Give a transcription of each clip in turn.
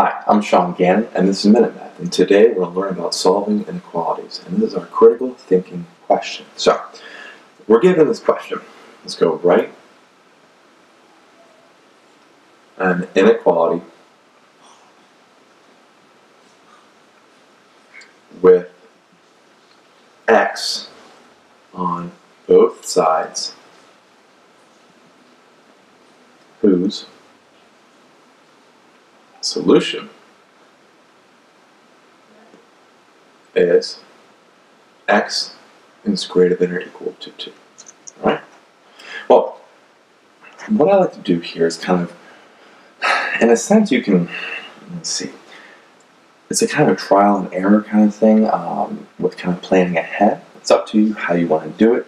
Hi, I'm Sean Gannon, and this is Minute Math, and today we're going to learn about solving inequalities, and this is our critical thinking question. So, we're given this question. Let's go write. An inequality with x on both sides whose solution is x is greater than or equal to 2. Right? Well, what I like to do here is kind of, in a sense, you can, let's see, it's a kind of trial and error kind of thing um, with kind of planning ahead. It's up to you how you want to do it.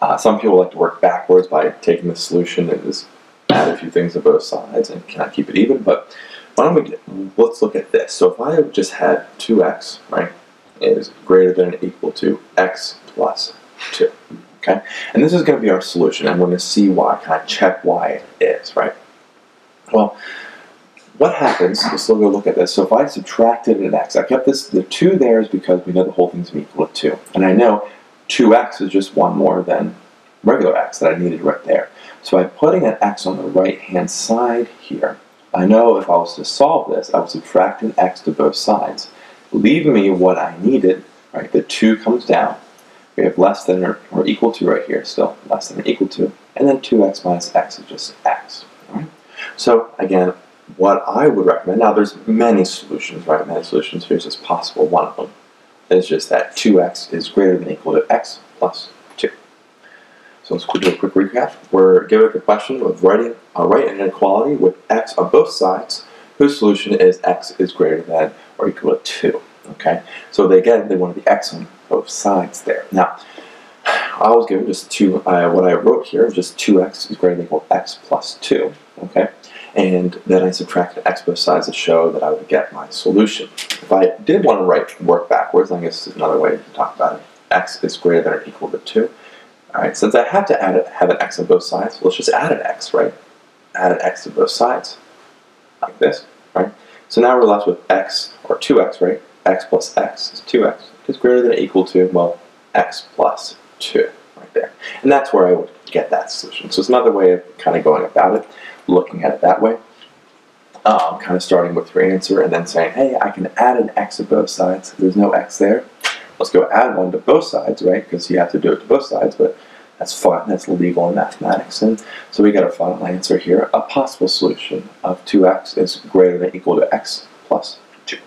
Uh, some people like to work backwards by taking the solution and just add a few things to both sides and kind of keep it even, but why don't we, get, let's look at this. So if I just had 2x, right, is greater than or equal to x plus 2, okay? And this is going to be our solution, we're going to see why, kind of check why it is, right? Well, what happens, let's go look at this. So if I subtracted an x, I kept this, the 2 there is because we know the whole thing's equal to 2. And I know 2x is just one more than regular x that I needed right there. So by putting an x on the right-hand side here, I know if I was to solve this, I would subtract an x to both sides, leaving me what I needed, right? The 2 comes down. We have less than or, or equal to right here still, less than or equal to, and then 2x minus x is just x. Right? So again, what I would recommend, now there's many solutions, right? Many solutions, here's just possible one of them, is just that 2x is greater than equal to x plus 2. So let's do a quick recap. We're given the question of writing uh, write an inequality with x on both sides, whose solution is x is greater than or equal to 2. Okay, so they, again, they wanted the x on both sides there. Now, I was given just two, uh, what I wrote here, just 2x is greater than or equal to x plus 2. Okay, and then I subtracted x both sides to show that I would get my solution. If I did want to write work backwards, I guess is another way to talk about it, x is greater than or equal to 2. Alright, since I have to add a, have an x on both sides, let's just add an x, right? Add an x to both sides, like this, right? So now we're left with x, or 2x, right? x plus x is 2x. It's greater than or equal to, well, x plus 2, right there. And that's where I would get that solution. So it's another way of kind of going about it, looking at it that way. Um, kind of starting with your answer and then saying, hey, I can add an x to both sides. There's no x there. Let's go add one to both sides, right? Because you have to do it to both sides, but that's fine. That's legal in mathematics. And so we got a final answer here. A possible solution of 2x is greater than equal to x plus